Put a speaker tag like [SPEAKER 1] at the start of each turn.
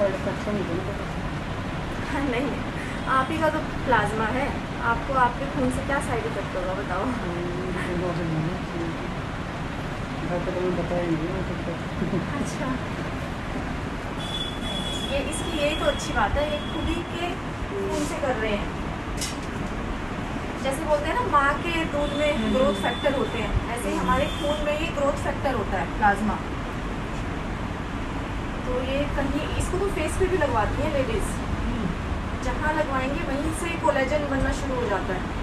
[SPEAKER 1] अच्छा नहीं था ना
[SPEAKER 2] हाँ, नहीं नहीं। आप ही का तो प्लाज्मा है। आपको आपके खून से क्या साइड इफ़ेक्ट होगा बताओ।
[SPEAKER 1] डॉक्टर को बताया ही नहीं है कुछ
[SPEAKER 2] अच्छा। ये इसकी यही तो अच्छी बात है ये खुद ही के खून से कर रहे हैं। जैसे बोलते हैं ना माँ के दूध में ग्रोथ फैक्टर होते हैं। ऐसे ही हमारे खून में ये ग्रोथ फैक्टर होता है प्लाज्मा तो ये कहीं इसको तो फेस पे भी लगवाती हैं लेडीज़ जहाँ लगवाएँगे वहीं से कोलेजन बनना शुरू हो जाता है।